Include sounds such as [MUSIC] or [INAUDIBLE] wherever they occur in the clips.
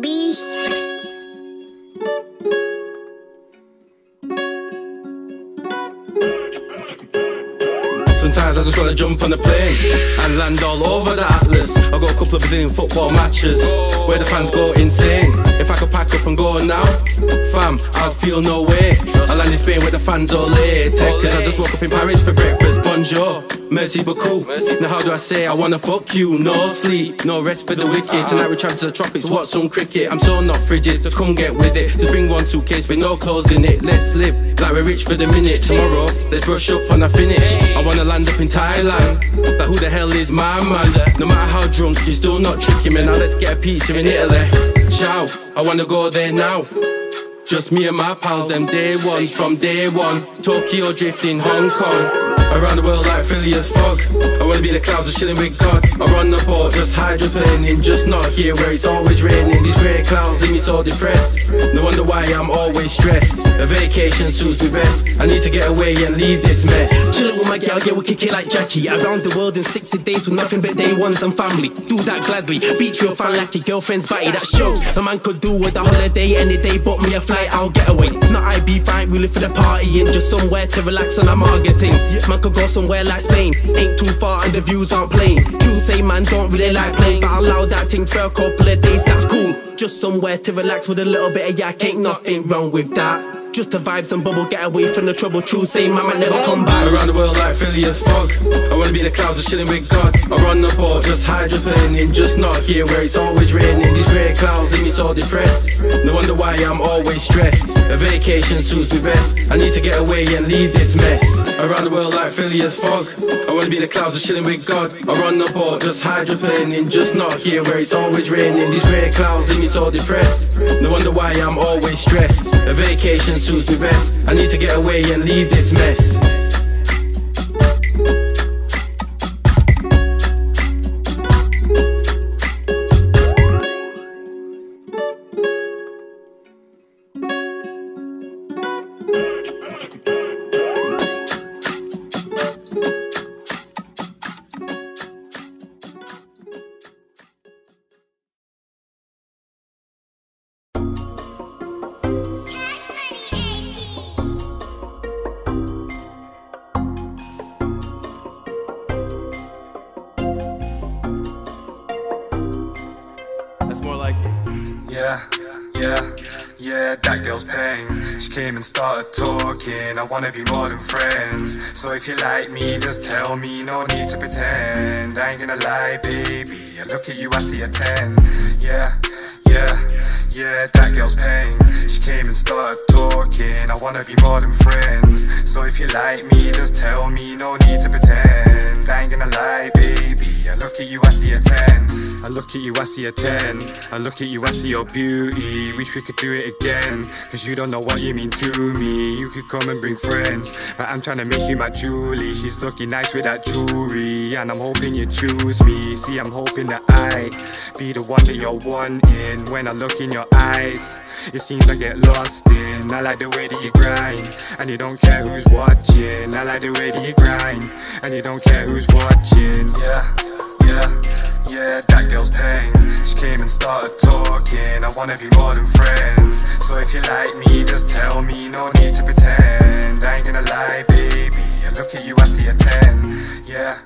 baby. Sometimes I just wanna jump on a plane and land all over the Atlas. I got a couple of Brazilian football matches where the fans go insane. If I could pack up and go now, fam, I'd feel no way. I land in Spain with the fans all late. Cause I just woke up in Paris for breakfast. Bonjour, merci beaucoup. Now how do I say I wanna fuck you? No sleep, no rest for the wicked. Tonight we travel to the tropics, watch some cricket. I'm so not frigid, so come get with it. Just bring one suitcase with no clothes in it. Let's live like we're rich for the minute. Tomorrow, let's brush up when I finish. I wanna land up in Thailand. Like who the hell is my man? No matter how drunk, you're still not tricking man. Now let's get a pizza in Italy. Ciao, I wanna go there now. Just me and my pals, them day ones from day one. Tokyo drifting, Hong Kong. Around the world like Phileas Fogg. I wanna be the clouds, just chilling with God. I run the boat, just hydroplaning, just not here where it's always raining. These grey clouds leave me so depressed. No wonder why I'm always stressed. A vacation suits me best. I need to get away and leave this mess. Chillin' with my girl, yeah, we kick it like Jackie. Around the world in 60 days with nothing but day ones and family. Do that gladly. Beat your fan like your girlfriend's body, that's joke. A man could do with a holiday any day, but me a flight, I'll get away. Not I be fine, we live for the party and just somewhere to relax and I'm marketing. Man could go somewhere like Spain, ain't too far and the views aren't plain. True say man don't really like playing, but I'll allow that thing for a couple of days, that's cool. Just somewhere to relax with a little bit of yak, ain't nothing wrong with that. Just the vibes and bubble, get away from the trouble. True say might never come back. Around the world like Philly as fog. I wanna be the clouds, just chilling with God. I run the boat, just hydroplaning, just not here where it's always raining. These grey clouds leave me so depressed. No wonder why I'm always stressed. A vacation suits me best. I need to get away and leave this mess. Around the world like Phileas Fogg. I wanna be the clouds, just chilling with God. I run the boat, just hydroplaning, just not here where it's always raining. These grey clouds leave me so depressed. No wonder why I'm always stressed. A vacation suits me best. I need to get away and leave this mess. Yeah, yeah, yeah, that girl's pain. She came and started talking. I wanna be more than friends. So if you like me, just tell me, no need to pretend. I ain't gonna lie, baby. I look at you, I see a 10. Yeah, yeah, yeah, that girl's pain. She came and started talking. I wanna be more than friends. So if you like me, just tell me, no need to pretend. I ain't gonna lie, baby. I look at you, I see a 10. I look at you, I see a 10. I look at you, I see your beauty. Wish we could do it again. Cause you don't know what you mean to me. You could come and bring friends. But I'm trying to make you my Julie. She's looking nice with that jewelry. And I'm hoping you choose me. See, I'm hoping that I be the one that you're wanting. When I look in your eyes, it seems I get lost in. I like the way that you grind. And you don't care who's watching. I like the way that you grind. And you don't care who's watching. Yeah, yeah. Yeah, that girl's pain She came and started talking. I wanna be more than friends. So if you like me, just tell me. No need to pretend. I ain't gonna lie, baby. I look at you, I see a 10. Yeah,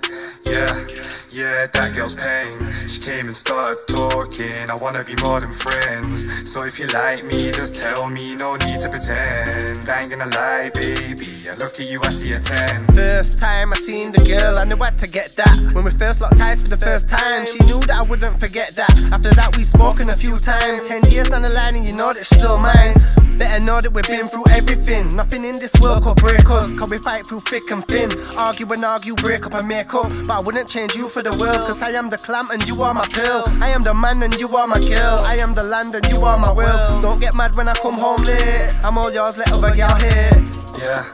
yeah, yeah, that girl's pain She came and started talking. I wanna be more than friends. So if you like me, just tell me. No need to pretend. I ain't gonna lie, baby. I look at you, I see a 10. First time I seen the girl, I knew I had to get that. When we first locked eyes for the first time, she knew that I wouldn't forget that. After that, we spoken a few times. Ten years down the line, and you know that she's still mine. Better know that we've been through everything. Nothing in this world could break us. Cause we fight through thick and thin. Argue and argue, break up and make up. But I wouldn't change you for the world. Cause I am the clam and you are my pearl. I am the man and you are my girl. I am the land and you are my world. Don't get mad when I come home late. I'm all yours, let other girl hit. Yeah,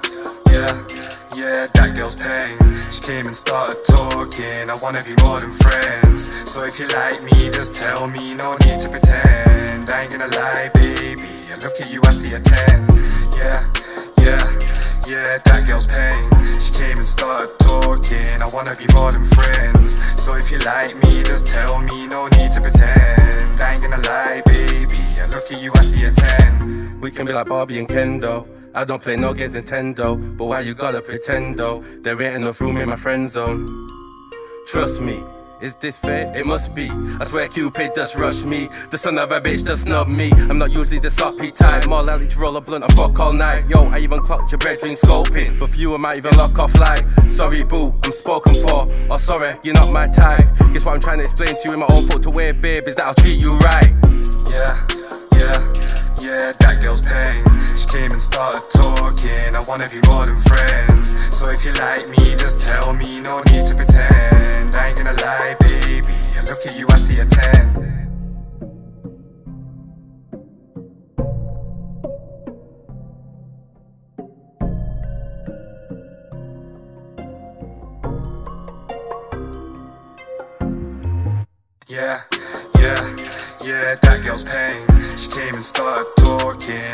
yeah, yeah, that girl's paying. She came and started talking. I wanna be more than friends. So if you like me, just tell me. No need to pretend. I ain't gonna lie, baby. I look at you, I see a 10. Yeah, yeah. Yeah, that girl's paying. She came and started talking. I wanna be more than friends. So if you like me, just tell me, no need to pretend. I ain't gonna lie, baby. I look at you, I see a 10. We can be like Barbie and Kendo. I don't play no games Nintendo, but why you gotta pretend though? There ain't enough room in my friend zone. Trust me, is this fair? It must be. I swear Cupid just rush me. The son of a bitch just snub me. I'm not usually the soppy type. More likely to roll a blunt and fuck all night. Yo, I even clocked your bedroom scoping. But few I might even lock off like. Sorry, boo, I'm spoken for. Oh, sorry, you're not my type. Guess what I'm trying to explain to you in my own foot to wear, babe, is that I'll treat you right. Wanna be more than friends. So if you like me, just tell me, no need to pretend. I ain't gonna lie, baby. I look at you, I see a 10.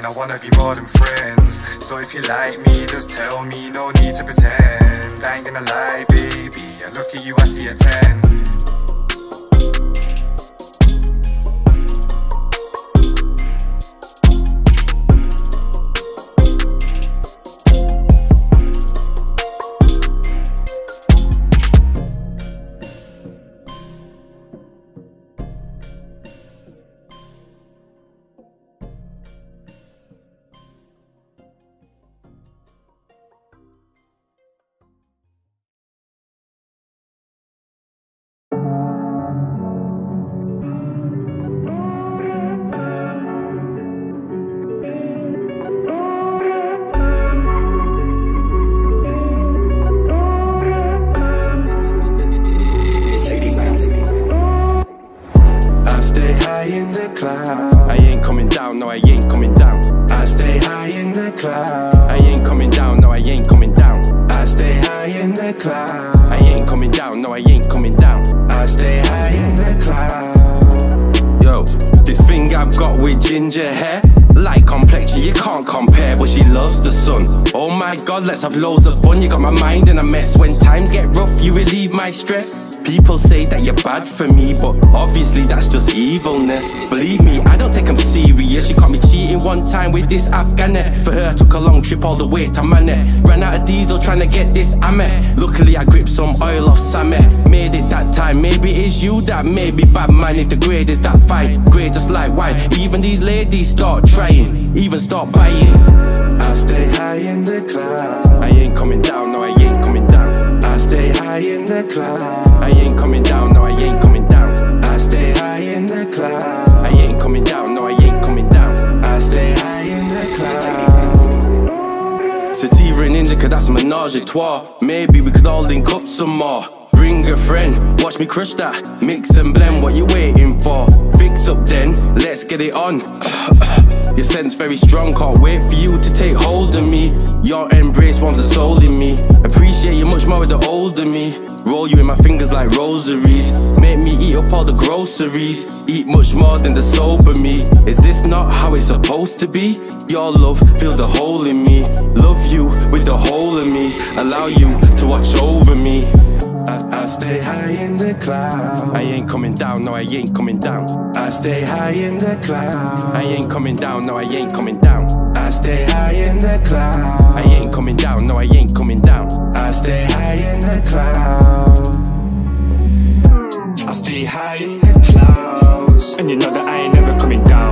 I wanna be more than friends. So if you like me, just tell me, no need to pretend. I ain't gonna lie, baby. I look at you, I see a 10. Let's have loads of fun. You got my mind in a mess. When times get rough, you relieve my stress. People say that you're bad for me, but obviously that's just evilness. Believe me, I don't take them serious. She caught me cheating one time with this Afghanet. For her, I took a long trip all the way to Manet. Ran out of diesel trying to get this Amet. Luckily, I gripped some oil off Samet. Made it that time. Maybe it's you that made me bad man. If the grade is that fight, grade just like wine. Even these ladies start trying, even start buying. I stay high in the cloud. I ain't coming down, no, I ain't coming down. I stay high in the cloud. I ain't coming down, no, I ain't coming down. I stay high in the cloud. I ain't coming down, no, I ain't coming down. I stay high in the cloud. Sativa and indica, that's a menage a trois. Maybe we could all link up some more. Bring a friend, watch me crush that. Mix and blend, what you waiting for? Fix up then, let's get it on. [SIGHS] Your scent's very strong, can't wait for you to take hold of me. Your embrace warms a soul in me. Appreciate you much more with the older me. Roll you in my fingers like rosaries. Make me eat up all the groceries. Eat much more than the sober me. Is this not how it's supposed to be? Your love fills the hole in me. Love you with the whole of me. Allow you to watch over me. I, I stay high in the cloud. I ain't coming down, no, I ain't coming down. I stay high in the cloud. I ain't coming down, no, I ain't coming down. I stay high in the cloud. I ain't coming down, no, I ain't coming down. I stay high in the cloud. I stay high in the clouds And you know that I ain't never coming down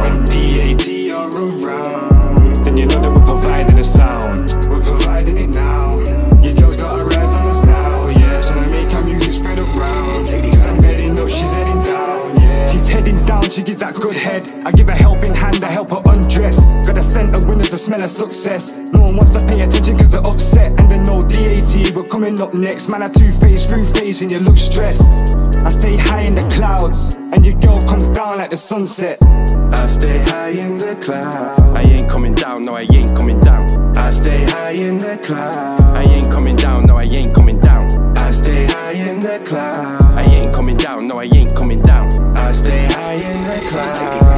she gives that good head I give a helping hand, I help her undress Got a scent of winners, a smell of success No one wants to pay attention cause they're upset And they know DAT, we're coming up next Man, I two-faced, screw face and you look stressed I stay high in the clouds And your girl comes down like the sunset I stay high in the clouds. I ain't coming down, no, I ain't coming down. I stay high in the clouds. I ain't coming down, no, I ain't coming down. I stay high in the cloud. I ain't coming down, no, I ain't coming down. Stay high in the cloud.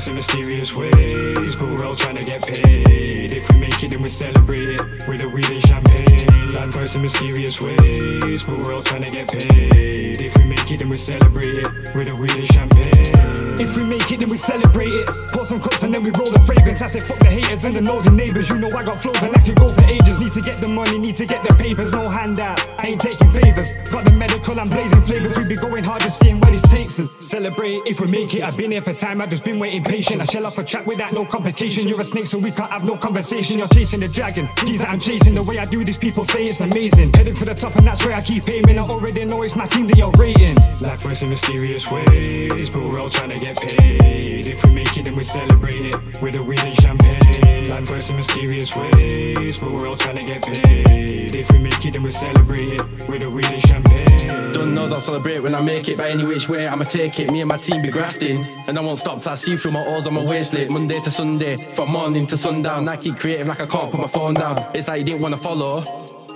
Works in mysterious ways, but we're all trying to get paid. If we make it, then we celebrate it with a wheel and champagne. Life works in mysterious ways, but we're all trying to get paid. If we make it, then we celebrate it with a wheel champagne. If we make it, then we celebrate it. Pour some cups and then we roll the fragrance. I say fuck the haters and the nosy neighbors. You know I got flows and I can go for ages. Need to get the money, need to get the papers. No handout, ain't taking favors. Got the medical and blazing flavors. We be going hard, just seeing where this takes us. Celebrate if we make it. I've been here for time, I've just been waiting patient. I shell off a track without no complication. You're a snake, so we can't have no conversation. You're chasing the dragon. That I'm chasing. The way I do These people say it's amazing. Headed for the top, and that's where I keep aiming. I already know it's my team that you're rating. Life works in mysterious ways, but we're all trying to get paid. If we make it, then we celebrate it with a wheelie champagne. Life works in mysterious ways, but we're all trying to get paid. If we make it, then we celebrate it with a wheelie champagne. Don't know I'll celebrate when I make it, by any which way I'ma take it. Me and my team be grafting, and I won't stop till I see through my O's on my waistlet. Monday to Sunday, from morning to sundown. I keep creative like I can't put my phone down. It's like you didn't wanna follow,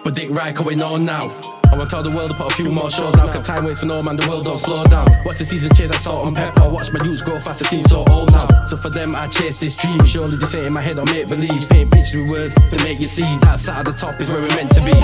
but Dick right, we know now. I want to tell the world to put a few more shows now. Cause time waits for no man, the world don't slow down. Watch the season chase like salt and pepper. Watch my youths grow fast, it seems so old now. So for them, I chase this dream. Surely this ain't in my head, I make believe. Paint pictures with words to make you see. That side of the top is where we're meant to be.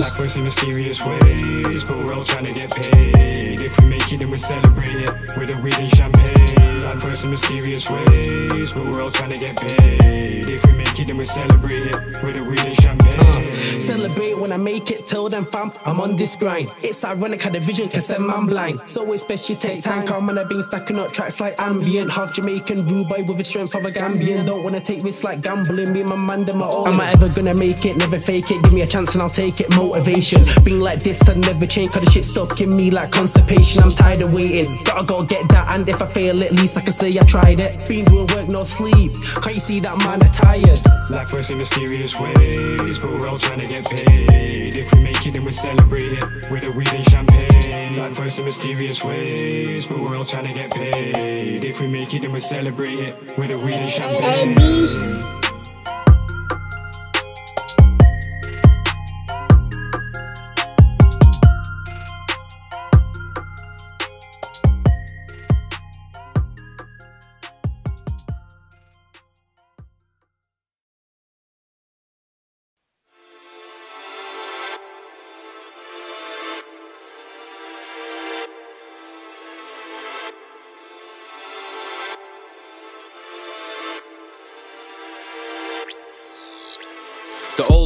Life works in mysterious ways, but we're all trying to get paid. If we make it, then we celebrate it with a wheelie champagne. Life works in mysterious ways, but we're all trying to get paid. If we make it, then we celebrate it with a wheelie champagne. Uh. Celebrate when I make it, tell them fam, I'm on this grind. It's ironic how the vision can send man blind. So it's best you take time, calm when I've been stacking up tracks like ambient. Half Jamaican, rude boy with the strength of a Gambian. Don't wanna take risks like gambling, me and my man, them my own. Am I ever gonna make it? Never fake it, give me a chance and I'll take it. Motivation, being like this, I never change, cause the shit stuck in me like constipation. I'm tired of waiting, gotta go get that, and if I fail, at least I can say I tried it. Been doing work, no sleep, can't you see that man, I'm tired? Life works in mysterious ways, but we're all trying to get paid. If we make it, then we celebrate it with a wheelie champagne. Life works in mysterious ways, but we're all trying to get paid. If we make it, then we celebrate it with a wheelie A champagne.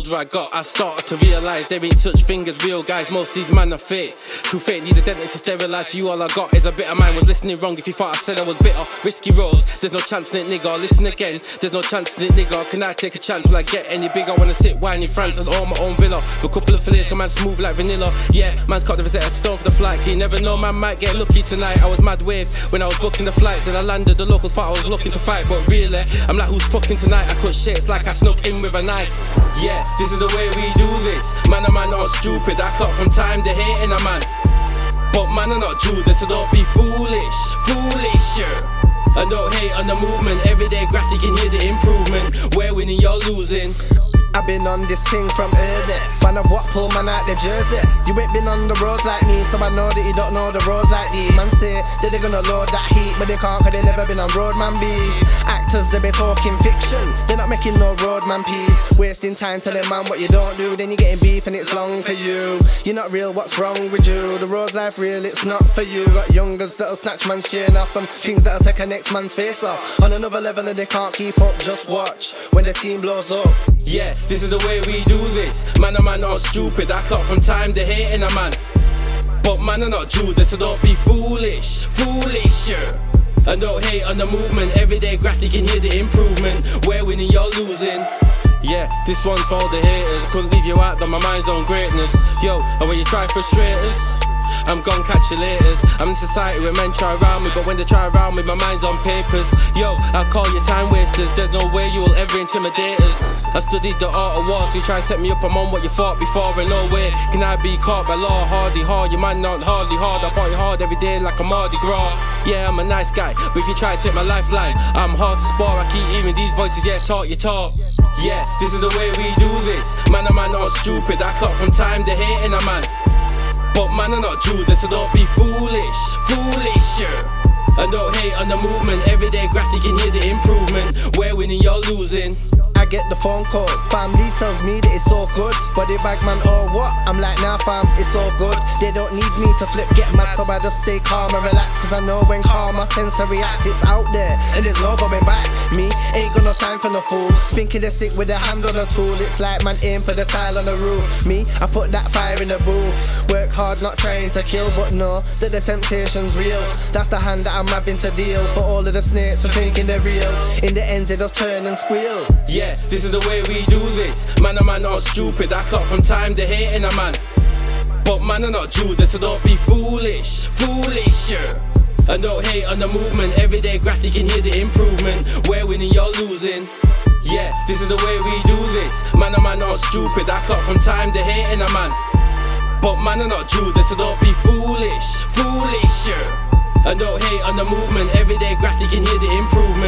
Older I got, I started to realize there ain't such thing as real guys. Most these men are fake. Too fake, need a dentist to sterilize. For you, all I got is a bit of mine. Was listening wrong if you thought I said I was bitter. Risky roles, there's no chance in it, nigga. Listen again, there's no chance in it, nigga. Can I take a chance? Will I get any bigger? Wanna sit wine in France and own my own villa. A couple of fillets, come man smooth like vanilla. Yeah, man's caught the visit a stone for the flight. You never know, man might get lucky tonight. I was mad wave when I was booking the flight. Then I landed, the locals thought I was looking to fight. But really, I'm like, who's fucking tonight? I cut it's like I snuck in with a knife. Yeah, this is the way we do this. Man, a man not stupid. I clock from time to hating a man. But man, I'm not Judas, so don't be foolish, foolish, yeah. And don't hate on the movement. Everyday graph, you can hear the improvement. We're winning, you're losing. I've been on this thing from early. Fan of what pull man out the jersey. You ain't been on the roads like me, so I know that you don't know the roads like these. Man say that they're gonna load that heat, but they can't cause they never been on road man beef. Actors, they be talking fiction. They're not making no road man peace. Wasting time telling man what you don't do, then you're getting beef and it's long for you. You're not real, what's wrong with you? The road's life real, it's not for you. Got youngers that'll snatch man's chain off them, things that'll take a next man's face off. On another level and they can't keep up, just watch when the team blows up. Yeah, this is the way we do this. Man, a man not stupid. I clock from time to hating a man. But man, I'm not Judas, so don't be foolish, foolish, yeah. And don't hate on the movement. Everyday graph, you can hear the improvement. We're winning, you're losing. Yeah, this one's for all the haters. Couldn't leave you out, though my mind's on greatness. Yo, and when you try frustrate us, I'm gone, catch you later. I'm in society where men try around me, but when they try around me, my mind's on papers. Yo, I call you time wasters. There's no way you will ever intimidate us. I studied the art of war, so you try set me up, I'm on what you fought before, and no way can I be caught by law. Hardy hard, your man not hardly hard. I party hard every day like a Mardi Gras. Yeah, I'm a nice guy, but if you try to take my lifeline, I'm hard to spar. I keep hearing these voices, yeah, talk you talk. Yes, this is the way we do this. Man, a man not stupid. I clock from time to hating a man. But man, I'm not Judas, so don't be foolish, foolish, yeah. And don't hate on the movement. Everyday grass, you can hear the improvement. We're winning, you're losing. I get the phone call. Family tells me that it's all good. Body bag man or what? I'm like, nah, fam, it's all good. They don't need me to flip, get mad, so I just stay calm and relax. Cause I know when karma tends to react, it's out there. And there's no going back. Me ain't got no time for no fool. Thinking they're sick with a hand on a tool. It's like man aim for the tile on the roof. Me, I put that fire in the booth. Work hard, not trying to kill, but know that the temptation's real. That's the hand that I'm I'm having to deal for all of the snakes for thinking they're real. In the end, they just turn and squeal. Yeah, this is the way we do this. Man, a man not stupid. I clock from time to hating a man. But man, I'm not Judas, so don't be foolish, foolish, yeah. Don't hate on the movement. Everyday grass, you can hear the improvement. We're winning, you're losing. Yeah, this is the way we do this. Man, a man not stupid. I clock from time to hating a man. But man, I'm not Judas, so don't be foolish, foolish, yeah. And don't hate on the movement. Everyday grass, you can hear the improvement.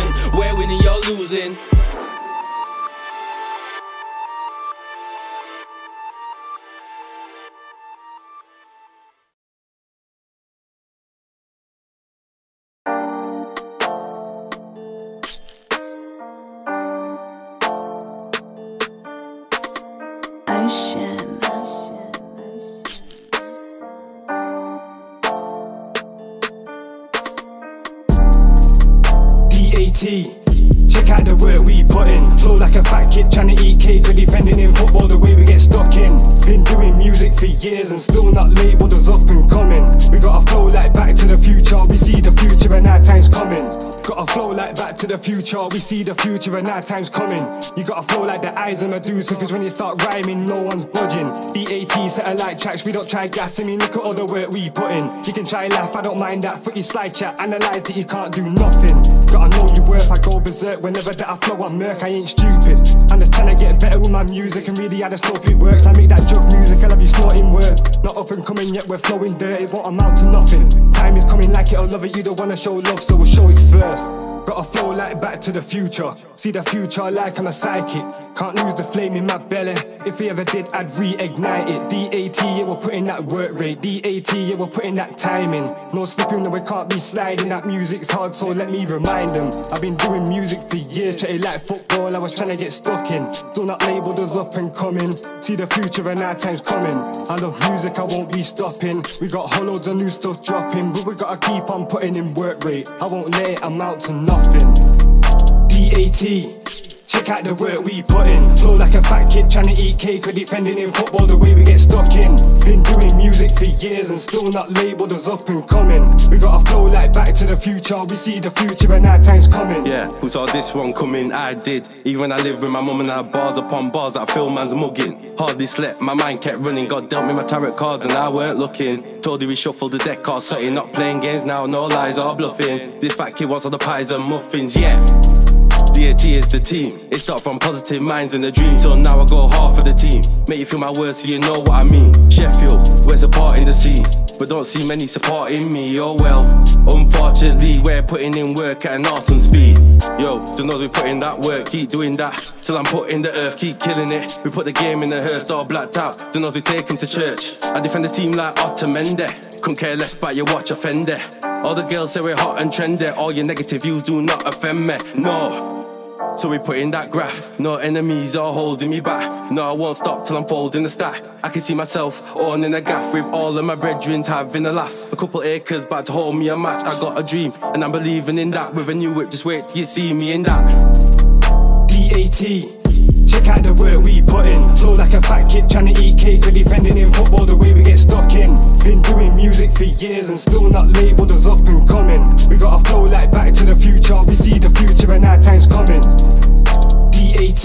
To the future. We see the future and our time's coming. You gotta flow like the eyes of Medusa. Cause when you start rhyming, no one's budging. DAT satellite tracks. We don't try gas. I mean, look at all the work we put in. You can try laugh. I don't mind that. Footy slide chat. Analyze that you can't do nothing. Gotta know your worth. I go berserk whenever that I flow. I'm murk. I ain't stupid. I'm just trying to get better with my music. And really, I just hope it works. I make that jug music. I love you snorting word. Not up and coming yet. We're flowing dirt. It won't amount to nothing. Time is coming like it. I'll love it. You don't wanna show love, so we'll show it first. Got a flow like back to the future. See the future like I'm a psychic. Can't lose the flame in my belly. If we ever did, I'd reignite it. DAT, yeah, we're putting that work rate. DAT, yeah, we're putting that time in. No slipping, no, we can't be sliding. That music's hard, so let me remind them. I've been doing music for years, treated like football. I was trying to get stuck in. Do not label us up and coming. See the future and our time's coming. I love music, I won't be stopping. We got loads of new stuff dropping, but we gotta keep on putting in work rate. I won't let it amount to nothing. DAT. Out the work we put in. Flow like a fat kid trying to eat cake or defending in football the way we get stuck in. Been doing music for years and still not labeled as up and coming. We got a flow like back to the future. We see the future and our time's coming. Yeah, who saw this one coming? I did. Even I live with my mum and I bars upon bars that feel man's mugging. Hardly slept, my mind kept running. God dealt me my tarot cards and I weren't looking. Told you we shuffled the deck or something. Not playing games now, no lies or bluffing. This fat kid wants all the pies and muffins, yeah. DAT is the team. It start from positive minds and a dream, so now I go hard for the team. Make you feel my words so you know what I mean. Sheffield, we're in the scene, but don't see many supporting me. Oh well, unfortunately, we're putting in work at an awesome speed. Yo, just know we put in that work, keep doing that till I'm put in the earth, keep killing it. We put the game in the hearse, all blacked out. Don't know we take him to church. I defend the team like Otamendi. Couldn't care less about your watch offender. All the girls say we're hot and trendy. All your negative views do not offend me. No. So we put in that graph. No enemies are holding me back. No, I won't stop till I'm folding the stack. I can see myself on in a gaff with all of my brethren having a laugh. A couple acres about to hold me a match. I got a dream and I'm believing in that. With a new whip, just wait till you see me in that. DAT. Check out the work we put in. Flow like a fat kid trying to eat cake or defending in football the way we get stuck in. Been doing music for years and still not labeled as up and coming. We got a flow like back to the future. We see the future and our time's coming. DAT.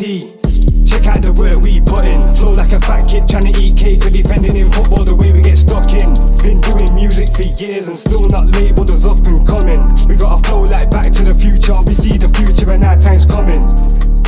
Check out the work we put in. Flow like a fat kid trying to eat cake, but defending in football the way we get stuck in. Been doing music for years and still not labelled as up and coming. We got a flow like Back to the Future. We see the future and our time's coming.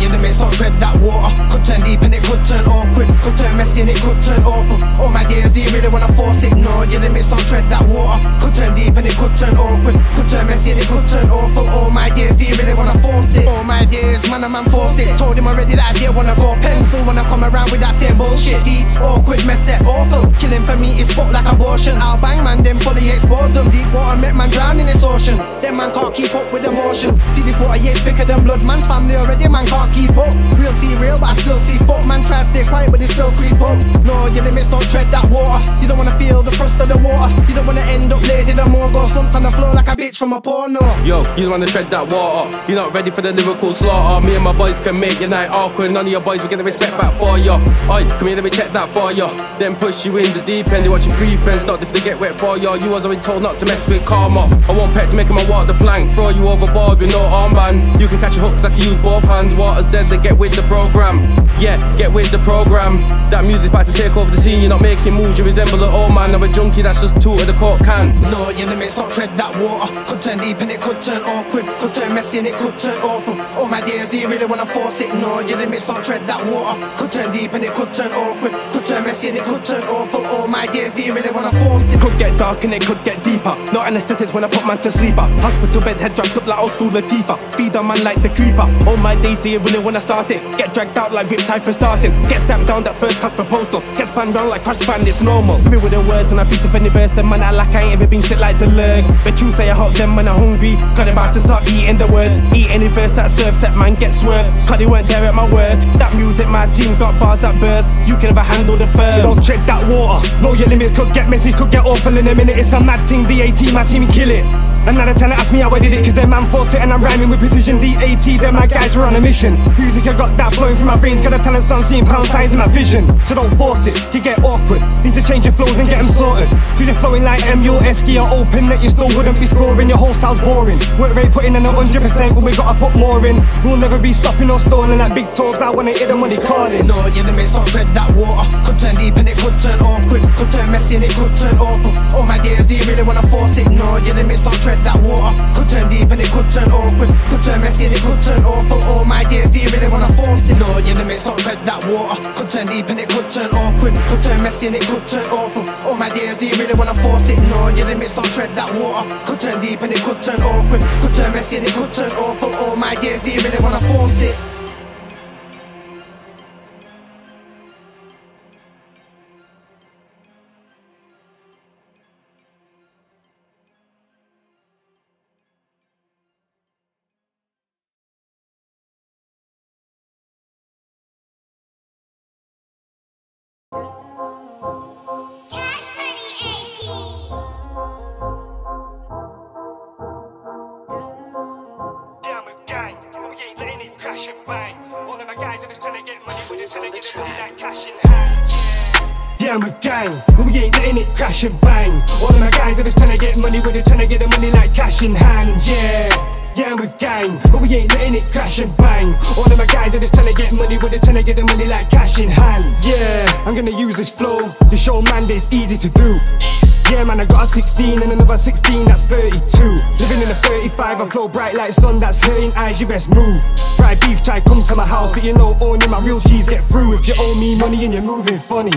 No, your limits don't tread that water. Could turn deep and it could turn awkward. Could turn messy and it could turn awful. All my dears, do you really wanna force it? No, your limits don't tread that water. Could turn deep and it could turn awkward. Could turn messy and it could turn awful. All my dears, do you really wanna force it? All my dears, man, a man force it. Told him already that I didn't wanna go pen. Still wanna come around with that same bullshit. Deep, awkward, messy, awful. Killing for me is fuck like abortion. I'll bang man, then fully expose them. Deep water make man drown in this ocean. Them man can't keep up with emotion. See this water, yeah, it's thicker than blood. Man's family already, man can't keep up. Real see real, but I still see fuck. Man try to stay quiet, but they still creep up. No, your limits don't tread that water. You don't wanna feel the thrust of the water. You don't wanna end up laid in the more. Go slumped on the floor like a bitch from a porno. Yo, you don't wanna tread that water. You're not ready for the lyrical slaughter. Me and my boys can make your night awkward. None of your boys will get the respect back for you. Oi, come here, let me check that for you. Then push you in the deep end. You watch your free friends start they get wet for you. You was already told not to mess with karma. I won't pet to make him a walk the plank. Throw you overboard with no armband. You can catch a hook 'cause I can use both hands. Water's dead, they get with the program. Yeah, get with the program. That music's about to take over the scene. You're not making moves, you resemble an old man. I'm a junkie that's just two of the coke can. No, your limits don't tread that water. Could turn deep and it could turn awkward. Could turn messy and it could turn awful. All my dears, do you really wanna force it? No, your limits don't tread that water. Could turn deep and it could turn awkward. Could turn messy and it could turn awful. All my do you really wanna force it? Could get dark and it could get deeper. No anesthetics when I put man to sleep sleeper. Hospital bed head dragged up like old school Latifah. Feed a man like the creeper. All my days, do you really wanna start it? Get dragged out like Rip Tide for starting. Get stamped down that first cuss for postal. Get spun round like crash band, it's normal. Me with the words and I beat the funny verse. Them man I like I ain't ever been sick like the lurg. But you say I help them when I'm hungry. Cause they about to start eating the words. Eat any verse that serves set man get swerved. Cause they weren't there at my worst. That music, my team got bars that burst. You can never handle the first. So don't tread that water. Know your limits could get messy, could get awful in a minute. It's a mad thing, DAT, my team kill it. And now they're ask me how I did it, cause their man forced it and I'm rhyming with precision. DAT, them my guys were on a mission. Music, I got that flowing through my veins, got a talent, so I'm seeing pound signs in my vision. So don't force it, you get awkward. Need to change your flows and get them sorted. Cause you're flowing like Esky, or open that you still wouldn't be scoring. Your whole style's boring. Work rate putting in a hundred percent, but we gotta put more in. We'll never be stopping or stalling like big talks. I wanna hit them when they calling. No, your limits don't tread that water. Could turn deep and it could turn awkward. Could turn messy and it could turn awful. All my dears, do you really wanna force it? No, your limits don't tread that water. Could turn deep and it could turn awkward. Could turn messy and it could turn awful. All my dears, do you really wanna force it? No, your limits don't tread that water. Could turn deep and it could turn awkward. Could turn messy and it could turn awful. All my dears, do you really wanna force it? No, your limits don't tread that water. Could turn deep and it could turn awkward. Could turn messy and it could turn awful. All my dears, do you really wanna force it? Crash and bang. All of my guys are just trying to get money, but they're trying to get the money like cash in hand. Yeah. Yeah, a gang, but we ain't letting it crash and bang. All of my guys are just trying to get money, but they're trying to get the money like cash in hand. Yeah, I'm gonna use this flow to show man that it's easy to do. Yeah, man, I got a 16 and another 16, that's 32. Living in a 35, I flow bright like sun, that's hurting eyes, you best move. Fried beef, try come to my house, but you know, only my real cheese get through. If you owe me money and you're moving funny.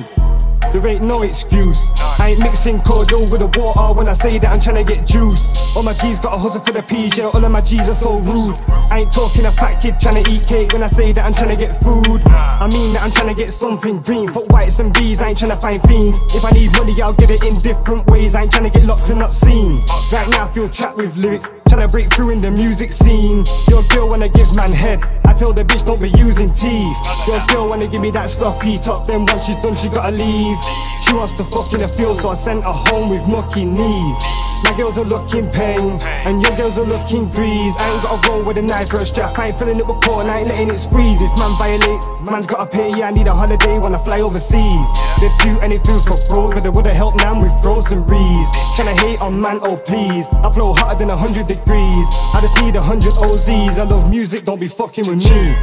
There ain't no excuse. I ain't mixing cordial with the water when I say that I'm trying to get juice. All my G's got a hustle for the PJ, all of my G's are so rude. I ain't talking a fat kid trying to eat cake when I say that I'm trying to get food. I mean that I'm trying to get something green. Fuck whites and bees, I ain't trying to find fiends. If I need money, I'll get it in different ways. I ain't trying to get locked and not seen. Right now, I feel trapped with lyrics. Trying to break through in the music scene. Your girl wanna give man head. I tell the bitch don't be using teeth. Your girl wanna give me that sloppy top. Then once she's done, she gotta leave. She wants to fuck in the field, so I sent her home with mucky knees. My girls are looking pain, and your girls are looking grease. I ain't gotta roll with a knife or a strap. I ain't filling it with porn, I ain't letting it squeeze. If man violates, man's gotta pay. Yeah, I need a holiday when I fly overseas. They'd do anything for bros, but they would've helped man with rees. Tryna hate on man, oh please. I flow hotter than a hundred degrees. I just need a hundred OZs. I love music, don't be fucking with me.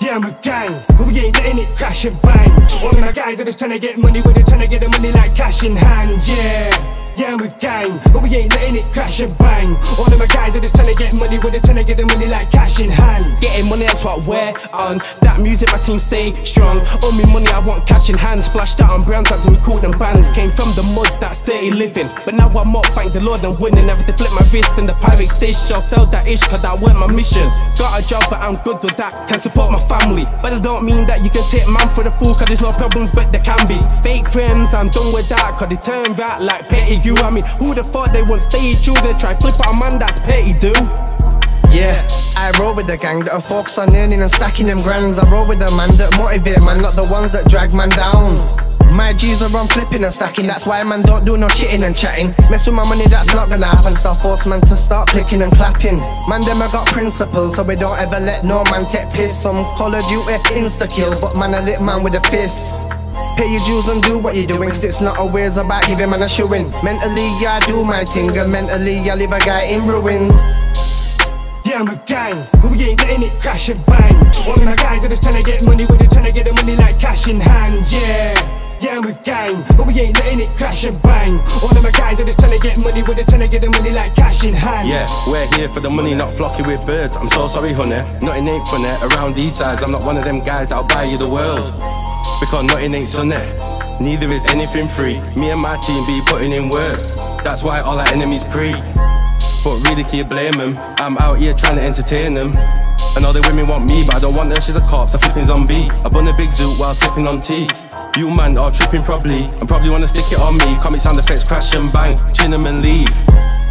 Yeah, I'm a gang, but we ain't letting it crash and bang. All of my guys are just trying to get money, but they're trying to get the money like cash in hand. Yeah. Yeah, I'm gang, but we ain't letting it crash and bang. All of my guys are just trying to get money, but they're trying to get the money like cash in hand. Getting money, that's what we're on. That music, my team stay strong. All me money, I want catching hand. Splashed out on brands until we called them bands. Came from the mud, that's dirty living. But now I'm up, thank the Lord, I'm winning. Never to flip my wrist in the pirate. I felt that ish, cause that weren't my mission. Got a job, but I'm good with that. Can support my family. But it don't mean that you can take man for the fool, cause there's no problems, but there can be. Fake friends, I'm done with that, cause they turn back like petty you. I mean, who the fuck they want stay true? They try flip out a man that's petty, dude. Yeah, I roll with the gang that are focused on earning and stacking them grands. I roll with the man that motivate man, not the ones that drag man down. My G's are on flipping and stacking, that's why man don't do no chitting and chatting. Mess with my money, that's not gonna happen, so I force man to start clicking and clapping. Man, them I got principles, so we don't ever let no man take piss. Some Call of Duty insta kill, but man, a lit man with a fist. Pay your dues and do what you're doing, cause it's not always about giving man a showing. Mentally, I do my thing, and mentally, I leave a guy in ruins. Yeah, I'm a gang, but we ain't letting it crash and bang. All of my guys are just trying to get money, but they're trying to get the money like cash in hand. Yeah. Yeah, I'm a gang, but we ain't letting it crash and bang. All of my guys are just trying to get money, but they're trying to get the money like cash in hand. Yeah, we're here for the money, not flocking with birds. I'm so sorry, honey. Nothing ain't funny around these sides. I'm not one of them guys that'll buy you the world. Because nothing ain't sunny. Neither is anything free. Me and my team be putting in work. That's why all our enemies pre. But really, can you blame them? I'm out here trying to entertain them. And all the women want me, but I don't want her, she's a cop, so flipping zombie. I bun a big zoo while sipping on tea. You man are tripping probably, and probably wanna stick it on me. Comic sound effects crash and bang, chin chin 'em and leave.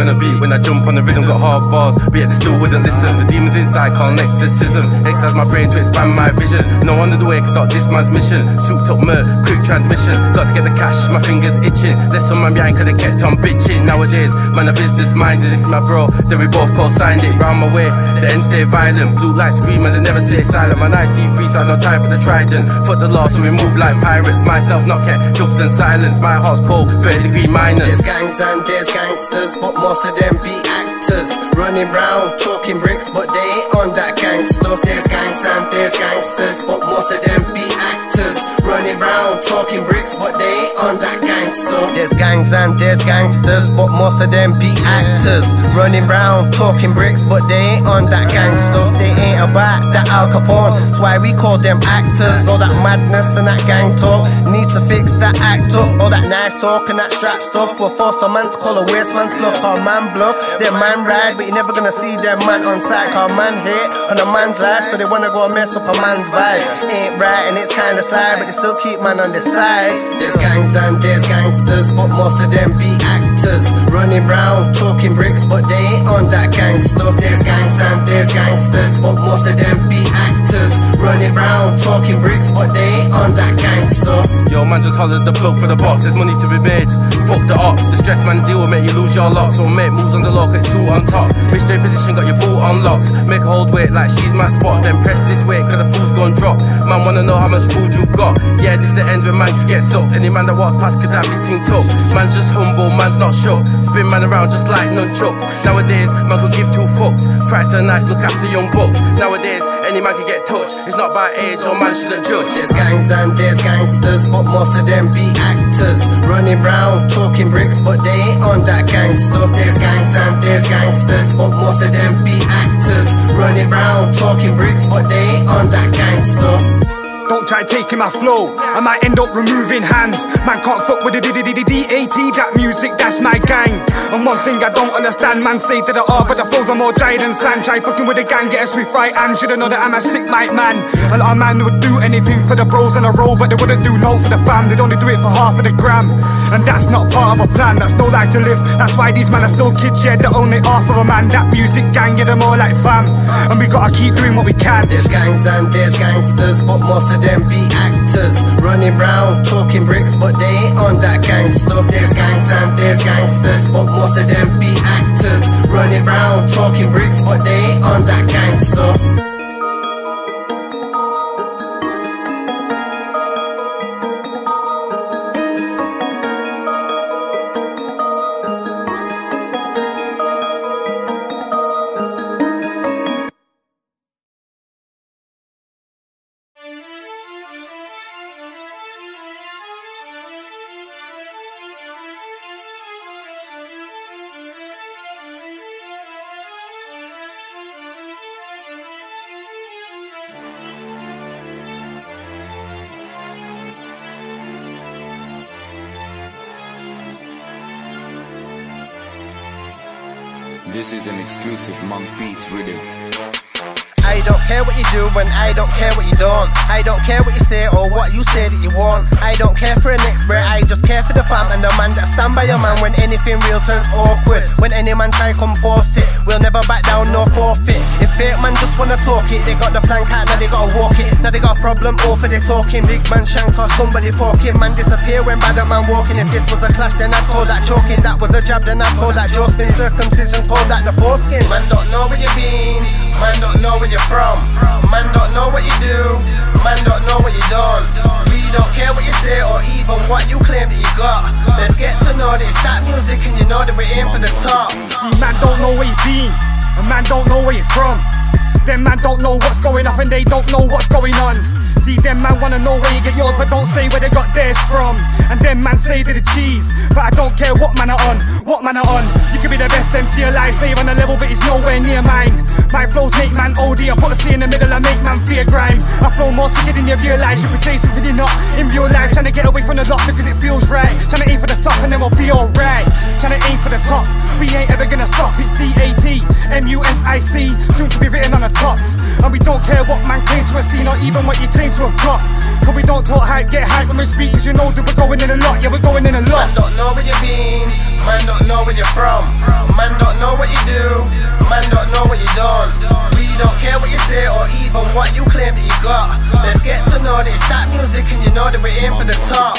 On a beat when I jump on the rhythm, got hard bars. But yet they still wouldn't listen. The demons inside call an exorcism. Exercise my brain to expand my vision. No wonder the way I can start this man's mission. Souped up murk, quick transmission. Got to get the cash, my fingers itching. Less on my behind they kept on bitching. Nowadays, man, a business minded. If my bro, then we both co signed it. Round my way, the end stay violent. Blue light scream and they never stay silent. Man, I see free, so no time for the trident. Fuck the law, so we move like pirates. Myself not kept dubs and silence. My heart's cold, 30 degree minus. There's gangs and there's gangsters, but most of them be actors. Running round talking bricks, but they ain't on that gang stuff. There's gangs and there's gangsters, but most of them be actors. Running round talking bricks, but they ain't on that gang stuff. There's gangs and there's gangsters, but most of them be actors. Running round talking bricks, but they ain't on that gang stuff. They ain't about that Al Capone. That's why we call them actors. All that madness and that gang talk. Need to fix that act up. All that knife talk and that strap stuff. We'll force a man to call a waste man's bluff. Call man bluff. Them man ride, but you're never gonna see them man on site. Call man hate on a man's life, so they wanna go mess up a man's vibe. Ain't right and it's kinda sad, but they still keep man on the side. There's gangs and there's gangsters, but most of them be actors. running round talking bricks, but they ain't on that gang stuff. There's gangs and there's gangsters, but most of them be actors running round talking bricks, but they ain't on that gang stuff. Yo, man, just hollered the plug for the box. There's money to be made. Fuck the ops. The stress man deal will make you lose your locks. So make moves on the lock, it's two on top. Bitch, stay position, got your boot on locks. Make a hold weight like she's my spot. Then press this weight, cause the food's gone drop. Man, wanna know how much food you've got. Yeah, this the end where man can get sucked. Any man that walks past could have his team took. Man's just humble, man's not shook. Spin man around just like no nunchucks. Nowadays, man could give two fucks. Price are nice, look after young bucks. Nowadays, any man can get touched. It's not by age, or man shouldn't judge. There's gangs and there's gangsters, but most of them be actors. Running round talking bricks, but they ain't on that gang stuff. There's gangs and there's gangsters, but most of them be actors. Running round talking bricks, but they ain't on that gang stuff. Don't try taking my flow, I might end up removing hands. Man can't fuck with the D-D-D-D-D-A-T, that music, that's my gang. And one thing I don't understand, man say to the R, but the flows are more dry than sand. Try fucking with the gang, get us with right and should've know that I'm a sick mic man. A lot of man would do anything for the bros on the road, but they wouldn't do no for the fam. They'd only do it for half of the gram. And that's not part of a plan, that's no life to live. That's why these men are still kids, yeah, they're only half of a man. That music gang, yeah, they're more like fam. And we gotta keep doing what we can. There's gangs and there's gangsters, but most of them be actors. Running round talking bricks, but they ain't on that gang stuff. There's gangs and there's gangsters, but most of them be actors. Running round talking bricks, but they ain't on that gang stuff. Exclusive Monk Beats rhythm. I don't care what you say or what you say that you want. I don't care for an expert, I just care for the fam and the man that stand by your man when anything real turns awkward. When any man try come force it, we'll never back down nor forfeit. If fake man just wanna talk it, they got the plank out, now they gotta walk it. Now they got a problem, for they talking. Big man shank or somebody talking. Man disappear when bad man walking. If this was a clash, then I'd call that choking. That was a jab, then I'd call that jaw spin. Circumcision, call that the foreskin. Man don't know where you been, man don't know where you're from. Man don't know what you do, man don't know what you done. We don't care what you say or even what you claim that you got. Let's get to know that it's that music and you know that we're in for the top. See, man don't know where you been, and man don't know where you're from. Them man don't know what's going off and they don't know what's going on. See, them man wanna know where you get yours, but don't say where they got theirs from. And them man say to the cheese, but I don't care what man are on, what man are on. You could be the best MC alive, save on a level, but it's nowhere near mine. My flows make man OD, I put a C in the middle, I make man fear grime. I flow more sicker than you realise, you portray something you're not in real life. Trying to get away from the lot because it feels right. Trying to aim for the top and then we'll be alright. Trying to aim for the top, we ain't ever gonna stop. It's D-A-T, M-U-S-I-C, soon to be written on the top. And we don't care what man claim to have seen or even what you claim to have got. Cause we don't talk hype, get hype when we speak, cause you know that we're going in a lot, yeah, we're going in a lot. Man don't know where you've been, man don't know where you're from. Man don't know what you do, man don't know what you done. We don't care what you say or even what you claim that you got. Let's get to know that it's that music and you know that we're in for the top.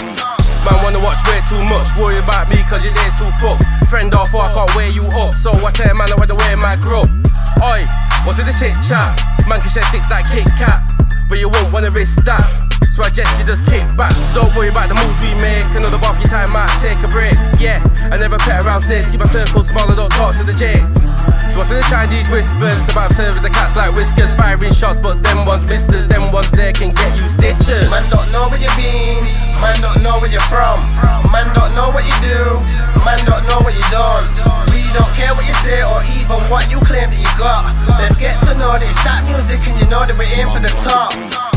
Man wanna watch way too much, worry about me cause your day's too fucked. Friend off, I can't wear you up, so I tell man I wanna wear my grub. Oi, what's with the chit chat? Man can share sticks like Kit Kat, but you won't wanna risk that. So I guess you just kick back. Don't worry about the moves we make, another bar for your time might take a break. Yeah, I never pet around snakes, keep my circle small, I don't talk to the jakes. So what's with the Chinese whispers about serving the cats like whiskers, firing shots, but them ones misters, them ones there can get you stitches. Man don't know where you've been, man don't know where you're from. Man don't know what you do, man don't know what you done. Don't care what you say or even what you claim that you got. Let's get to know that it's that music and you know that we're in for the top.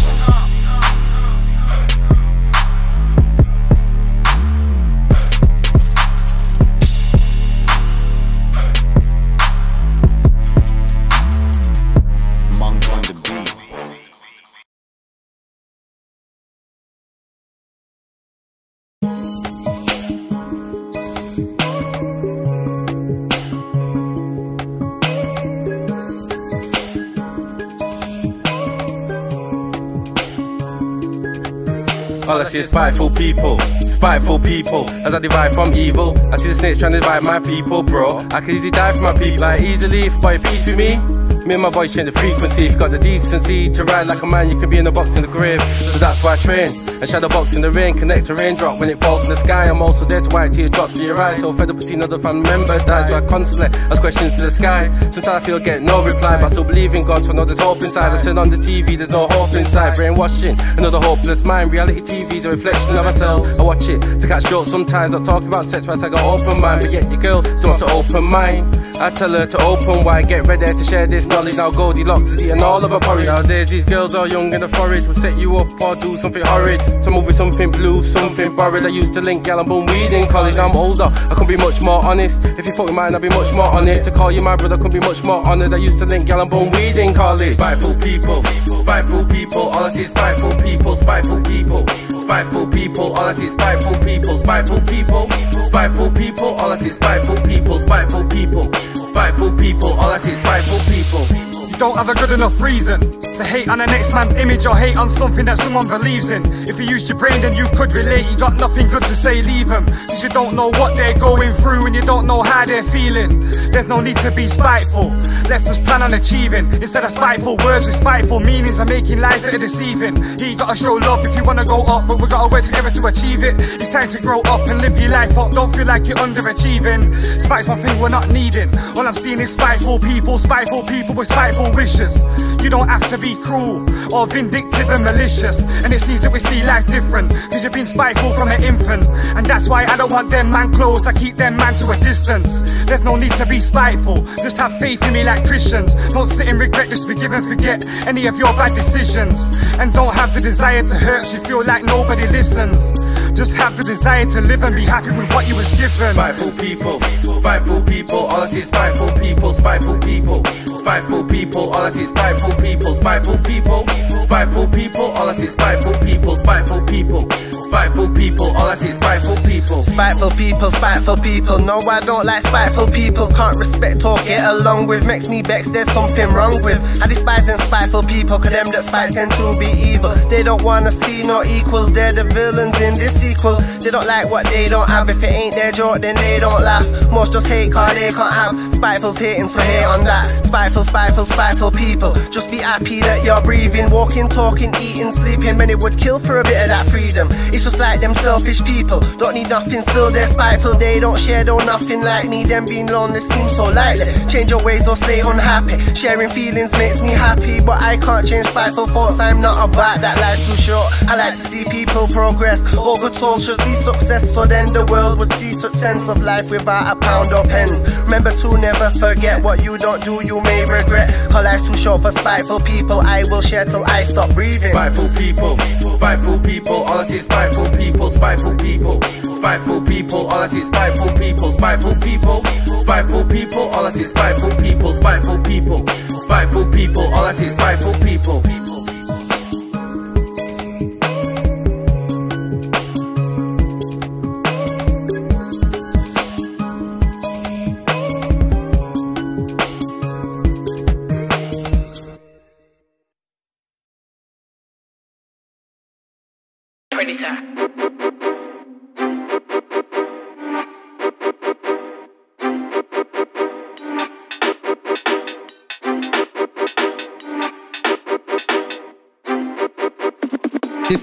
See spiteful people, spiteful people. As I divide from evil, I see the snakes trying to divide my people, bro. I can easily die for my people, like easily if boy peace with me. Me and my boys change the frequency. If got the decency to ride like a man, you can be in the box in the grave. So that's why I train and shadow box in the rain. Connect a raindrop when it falls in the sky. I'm also there to wipe teardrops for your eyes. So fed up to see another family member dies. So I constantly ask questions to the sky. Sometimes I feel get no reply, but I still believe in God. So I know there's hope inside. I turn on the TV, there's no hope inside. Brainwashing another hopeless mind. Reality TV's a reflection of ourselves. I watch it to catch jokes sometimes. Not talking about sex, but I got open mind. But yet your girl still wants to open mind. I tell her to open wide, get ready to share this knowledge. Now Goldilocks is eating all of her porridge. Nowadays these girls are young in the forage, will set you up or do something horrid. Some with something blue, something borrowed. I used to link gal and bum weed in college. Now I'm older, I can be much more honest. If you fuck with mine, I'll be much more on it. To call you my brother, could be much more honored. I used to link gal and bum weed in college. Spiteful people, spiteful people. All I see is spiteful people, spiteful people. Spiteful people, all I see is spiteful people, spiteful people, spiteful people, all I see is spiteful people, spiteful people, spiteful people, all I see is spiteful people. You don't have a good enough reason to hate on the next man's image or hate on something that someone believes in. If you used your brain, then you could relate. You got nothing good to say, leave them. Cause you don't know what they're going through and you don't know how they're feeling. There's no need to be spiteful. Let's just plan on achieving. Instead of spiteful words with spiteful meanings and making lies that are deceiving. You gotta show love if you wanna go up, but we gotta work together to achieve it. It's time to grow up and live your life up. Don't feel like you're underachieving. Spiteful thing we're not needing. All I'm seeing is spiteful people, spiteful people with spiteful wishes. You don't have to be cruel or vindictive and malicious. And it seems that we see life different. Cause you've been spiteful from an infant. And that's why I don't want them man close. I keep them man to a distance. There's no need to be spiteful. Just have faith in me like Christians. Don't sit and regret, just forgive and forget any of your bad decisions. And don't have the desire to hurt you feel like nobody listens. Just have the desire to live and be happy with what you was given. Spiteful people, spiteful people, all I see is spiteful people, spiteful people, spiteful people, all I see is spiteful people, spiteful people, spiteful people, all I see is spiteful people, spiteful people, spiteful people, all I see is spiteful people. Spiteful people, spiteful people. No, I don't like spiteful people. Can't respect or get along with. Makes me vex, there's something wrong with. I despise them spiteful people, cause them that spite tend to be evil. They don't wanna see no equals, they're the villains in this sequel. They don't like what they don't have. If it ain't their joke, then they don't laugh. Most just hate cause they can't have. Spiteful's hating, so hate on that. Spiteful, spiteful, spiteful people. Just be happy that you're breathing, walking, talking, eating, sleeping. Many would kill for a bit of that freedom. It's just like them selfish people. Don't need nothing, still they're spiteful. They don't share, no nothing like me. Them being lonely seems so likely. Change your ways or stay unhappy. Sharing feelings makes me happy, but I can't change spiteful thoughts. I'm not about that. Life's too short. I like to see people progress. All good souls should see success, so then the world would see such sense of life without a pound or pence. Remember to never forget what you don't do, you may regret. Cause life's too short for spiteful people. I will share till I stop breathing. Spiteful people, spiteful people, all I see is spiteful people, spiteful people, spiteful people, all I see is spiteful people, spiteful people, spiteful people, all I see is spiteful people, spiteful people, spiteful people, all I see is spiteful people.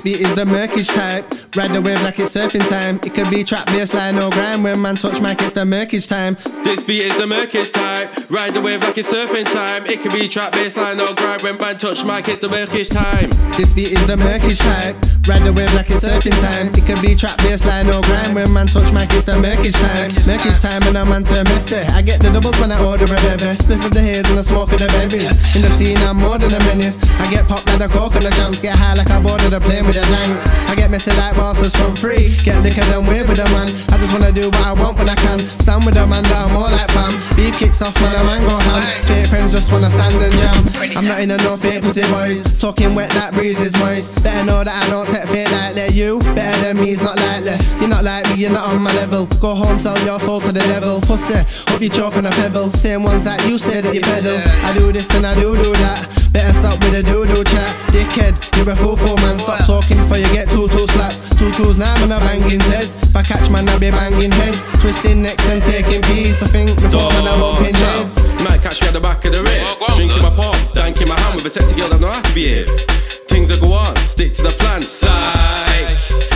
Is the murkish type. Ride the wave like it's surfing time. It could be trap bassline or grind. When man touch mic, it's the murkish time. This beat is the murkish type. Ride the wave like it's surfing time. It could be trap bassline or grind when man touch mic. It's the murkish time. This beat is the murkish type. Ride the wave like it's surfing time. It could be trap bassline or grind. When man touch mic, it's the murkish time. Murkish time and a man to miss it. Eh. I get the doubles when I order a bevy. Spliff of the haze and the smoke of the berries. In the scene, I'm more than a menace. I get popped like a coke and the champs. Get high like I boarded a plane with the lanks. I get messy like bosses from free. Get liquor and wave with the man. I just wanna do what I want when I can. Stand with the man that I'm more like fam. Beef kicks off when a man go ham. Fake friends just wanna stand and jam. I'm not in a no fake pussy boys. Talking wet that breeze is moist. Better know that I don't take fake lightly. You better than me's not likely. You're not like me, you're not on my level. Go home, sell your soul to the devil. Pussy, hope you choke on a pebble. Same ones that you say that you peddle. I do this and I do do that. Better stop with the doo-doo chat. Dickhead, you're a fool fool man. Stop talking before you get two two slaps. Two twos now, man, I banging heads. If I catch man, I be banging heads. Twisting necks and taking peace. I think before man, I bumping heads. Might catch me at the back of the rear. Drinking my palm, danking my hand with a sexy girl that know how to behave. Things that go on, stick to the plan, psych.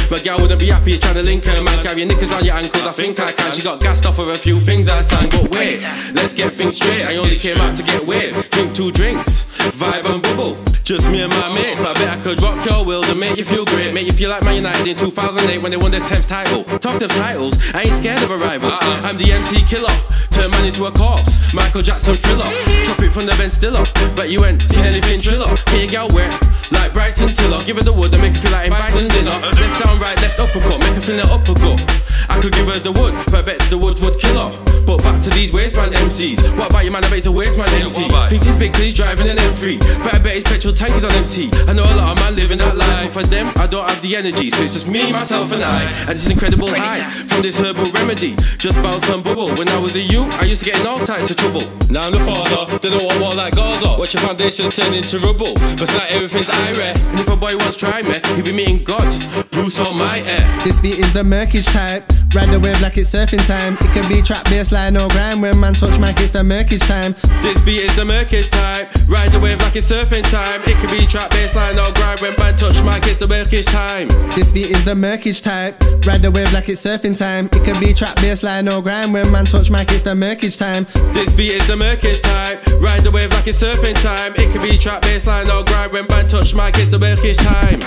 My girl wouldn't be happy trying to link her, man. Carry your knickers around your ankles, I think I can. She got gassed off of a few things I sang, but wait, let's get things straight. I only came out to get weird. Drink two drinks, vibe and bubble. Just me and my mates, but I bet I could rock your world and make you feel great. Make you feel like Man United in 2008 when they won their 10th title. Talked of titles, I ain't scared of a rival. Uh-uh. I'm the MC killer, turn man into a corpse. Michael Jackson thriller, drop it from the Ben Stiller. But you ain't seen anything thriller. Get your girl wet, like Bryson Tiller. Give her the wood and make her feel like Bison's dinner. Left down, right, left uppercut, make her feel the uppercut. I could give her the wood, but I bet the wood would kill her. But back to these wasteman MCs. What about your man? I bet he's a wasteman MC. Thinks he's big, cause he's driving an M3. But I bet his petrol tank is on empty. I know a lot of man living that life. For them, I don't have the energy, so it's just me, myself, and I. And this incredible high from this herbal remedy. Just bounce and bubble. When I was a youth, I used to get in all types of trouble. Now I'm the father, they don't want war like Gaza. Watch your foundation turn into rubble. But not everything's ire. And if a boy wants try me, he'll be meeting God. Bruce Almighty. Eh. This beat is the murkish type. Ride the wave like it's surfing time. It can be trap bassline or grind. When man touch mic, it's the murkish time. This beat is the murkish type. Ride the wave like it's surfing time. It can be trap bassline or grind. When man touch mic, it's the murkish time. This beat is the murkish type. Ride the wave like it's surfing time. It can be trap bassline or grind. When man touch mic, it's the murkish time. This beat is the murkish type. Ride the wave like it's surfing time. It can be trap bassline or grind. When man touch mic, it's the murkish time.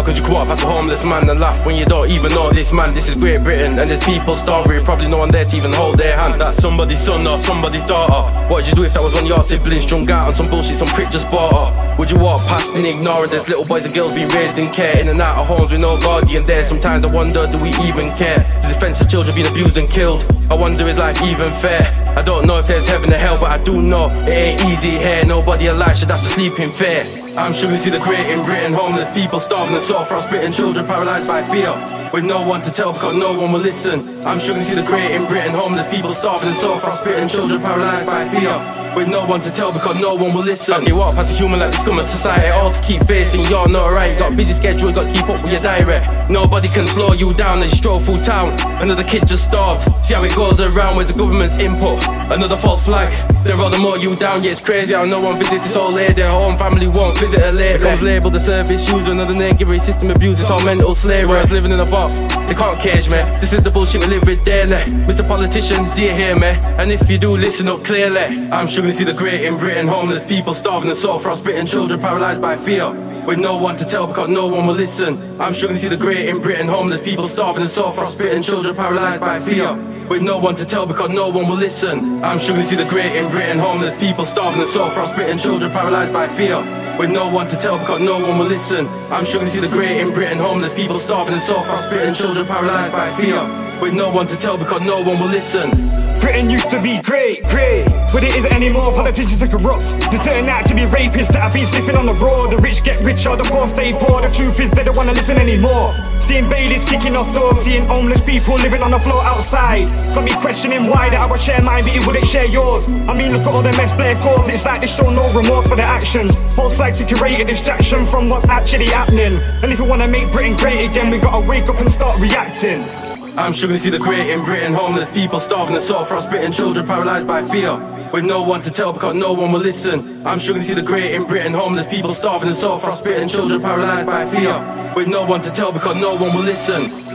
How could you come up as a homeless man and laugh when you don't even know this man? This is Great Britain and there's people starving. Probably no one there to even hold their hand. That's somebody's son or somebody's daughter. What'd you do if that was one of your siblings drunk out on some bullshit some prick just bought her? Would you walk past and ignore it? There's little boys and girls being raised in care in and out of homes with no guardian there. Sometimes I wonder, do we even care? There's defenseless children being abused and killed. I wonder, is life even fair? I don't know if there's heaven or hell, but I do know it ain't easy here. Nobody alive should have to sleep in fear. I'm sure we see the great in Britain, homeless people starving and so frostbitten, children paralyzed by fear. With no one to tell because no one will listen. I'm sure we see the great in Britain, homeless people starving and so frostbitten, children paralyzed by fear. With no one to tell because no one will listen. Okay, walk past a human like the scum of society, all to keep facing. You're not right, You got a busy schedule, you got to keep up with your diary. Nobody can slow you down as you stroll through town. Another kid just starved. See how it goes around with the government's input. Another false flag. They're rather more you down, yeah, it's crazy how no one visits this old lady. Her own family won't visit her lately. Becomes labeled the service user, another name, give her system abuse, it's all mental slavery. Living in a box, they can't cage me. This is the bullshit we live with daily. Mr. Politician, do you hear me? And if you do, listen up clearly. I'm sure to see the great in Britain, homeless people starving and so frostbitten, children paralysed by fear. With no one to tell because no one will listen. I'm struggling to see the great in Britain, homeless people starving and so frostbitten, children paralysed by fear. With no one to tell because no one will listen. I'm struggling to see the great in Britain, homeless people starving and so frostbitten, children paralysed by fear. With no one to tell because no one will listen. I'm sure you see the great in Britain, homeless people starving and so frostbitten, children paralysed by fear. With no one to tell because no one will listen. Britain used to be great, great, but it isn't anymore. Politicians are corrupt. They turn out to be rapists that have been sniffing on the road. The rich get richer, the poor stay poor. The truth is they don't wanna listen anymore. Seeing bailies kicking off doors, seeing homeless people living on the floor outside. Got me questioning why that I would share mine, but it wouldn't share yours. I mean, look at all the mess play cause. It's like they show no remorse for their actions. False flag to create a distraction from what's actually happening. And if we wanna make Britain great again, we gotta wake up and start reacting. I'm sure you see the great in Britain, homeless people starving and so frostbitten, children paralysed by fear. With no one to tell because no one will listen. I'm sure you see the great in Britain, homeless people starving and so frostbitten, children paralysed by fear. With no one to tell because no one will listen.